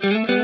Mm-hmm.